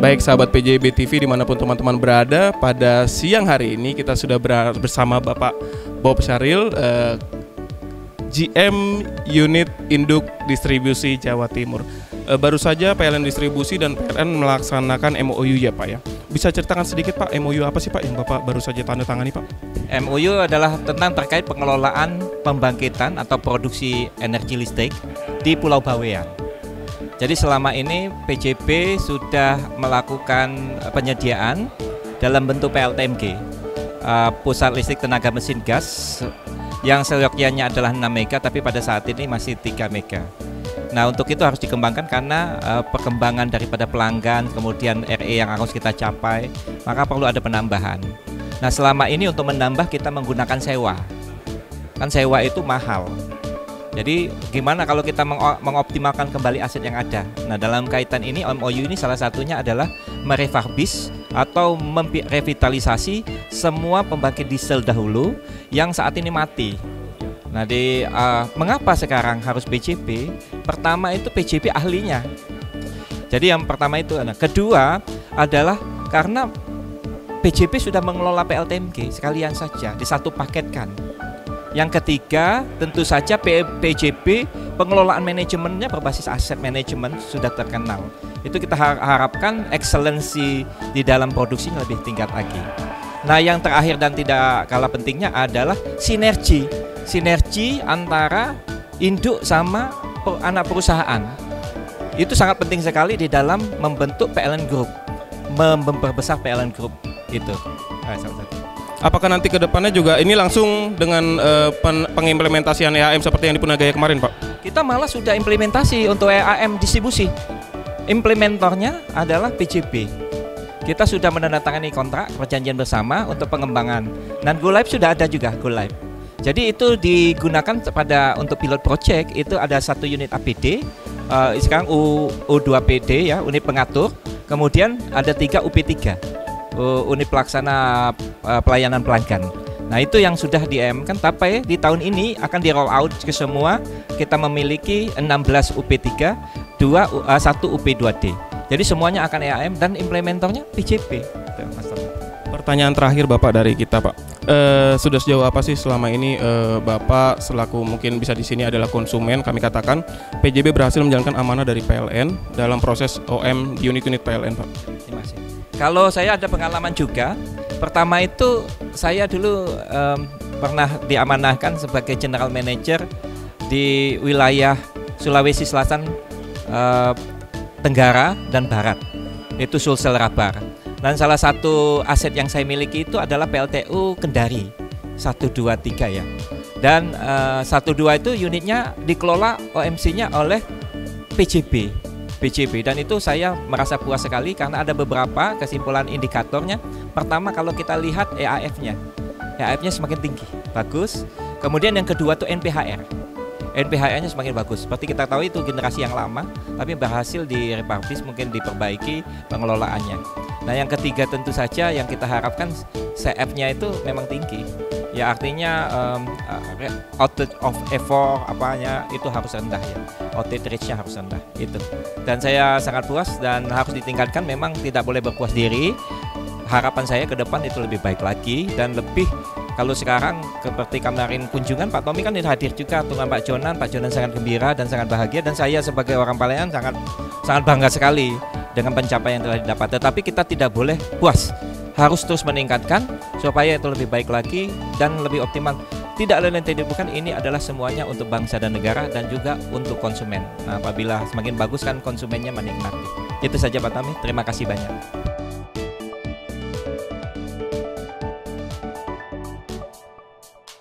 Baik sahabat PJB TV di mana pun teman-teman berada Pada siang hari ini kita sudah bersama Bapak Bob Syaril eh, GM Unit Induk Distribusi Jawa Timur. Eh, Baru saja PLN Distribusi dan PLN melaksanakan MOU ya Pak ya. Bisa ceritakan sedikit Pak MOU apa sih Pak yang Bapak baru saja tanda tangani Pak? MOU adalah tentang terkait pengelolaan pembangkitan atau produksi energi listrik di Pulau Bawean jadi selama ini PJB sudah melakukan penyediaan dalam bentuk PLTMG, uh, Pusat Listrik Tenaga Mesin Gas, yang seyogyanya adalah 6 mega tapi pada saat ini masih 3 mega. Nah untuk itu harus dikembangkan karena uh, perkembangan daripada pelanggan, kemudian RE yang harus kita capai, maka perlu ada penambahan. Nah selama ini untuk menambah kita menggunakan sewa, kan sewa itu mahal. Jadi gimana kalau kita mengoptimalkan kembali aset yang ada? Nah dalam kaitan ini MOU ini salah satunya adalah merefarbis atau merevitalisasi semua pembangkit diesel dahulu yang saat ini mati. Nah di uh, mengapa sekarang harus PJP? Pertama itu PJP ahlinya. Jadi yang pertama itu, nah kedua adalah karena PJP sudah mengelola PLTMG sekalian saja di satu paketkan. Yang ketiga, tentu saja PJB pengelolaan manajemennya berbasis aset manajemen sudah terkenal. Itu kita harapkan excellency di dalam produksi lebih tingkat lagi. Nah, yang terakhir dan tidak kalah pentingnya adalah sinergi. Sinergi antara induk sama anak perusahaan. Itu sangat penting sekali di dalam membentuk PLN Group, memperbesar PLN Group itu. Nah. Apakah nanti ke depannya juga ini langsung dengan uh, pengimplementasian EAM seperti yang di Punagaya kemarin, Pak? Kita malah sudah implementasi untuk EAM distribusi. Implementornya adalah PJB. Kita sudah menandatangani kontrak perjanjian bersama untuk pengembangan. Dan Go Live sudah ada juga Go Live. Jadi itu digunakan pada untuk pilot project itu ada satu unit APD, uh, eh, sekarang U, U2PD ya, unit pengatur. Kemudian ada tiga UP3 uh, unit pelaksana uh, pelayanan pelanggan. Nah itu yang sudah di M kan tapi di tahun ini akan di roll out ke semua kita memiliki 16 UP3, 2 uh, 1 UP2D. Jadi semuanya akan EAM dan implementornya PJP. Pertanyaan terakhir Bapak dari kita Pak. Uh, sudah sejauh apa sih selama ini uh, Bapak selaku mungkin bisa di sini adalah konsumen kami katakan PJB berhasil menjalankan amanah dari PLN dalam proses OM di unit-unit PLN Pak. Terima kasih. Kalau saya ada pengalaman juga. Pertama itu saya dulu um, pernah diamanahkan sebagai general manager di wilayah Sulawesi Selatan, uh, Tenggara dan Barat. Itu Sulsel Rabar. Dan salah satu aset yang saya miliki itu adalah PLTU Kendari 123 ya. Dan uh, 12 itu unitnya dikelola OMC-nya oleh PJB BCB dan itu saya merasa puas sekali karena ada beberapa kesimpulan indikatornya. Pertama kalau kita lihat EAF-nya. EAF-nya semakin tinggi, bagus. Kemudian yang kedua tuh NPHR. NPHR-nya semakin bagus. Seperti kita tahu itu generasi yang lama, tapi berhasil direpartis mungkin diperbaiki pengelolaannya. Nah, yang ketiga tentu saja yang kita harapkan CF-nya itu memang tinggi ya artinya um, of effort apanya itu harus rendah ya. Output rate-nya harus rendah itu dan saya sangat puas dan harus ditingkatkan memang tidak boleh berpuas diri. Harapan saya ke depan itu lebih baik lagi dan lebih kalau sekarang seperti kemarin kunjungan Pak Tommy kan hadir juga dengan Pak Jonan. Pak Jonan sangat gembira dan sangat bahagia dan saya sebagai orang Palembang sangat sangat bangga sekali dengan pencapaian yang telah didapat. Tetapi kita tidak boleh puas harus terus meningkatkan supaya itu lebih baik lagi dan lebih optimal. Tidak lain tidak bukan ini adalah semuanya untuk bangsa dan negara dan juga untuk konsumen. Nah, apabila semakin bagus kan konsumennya menikmati. Itu saja Pak Tami, terima kasih banyak.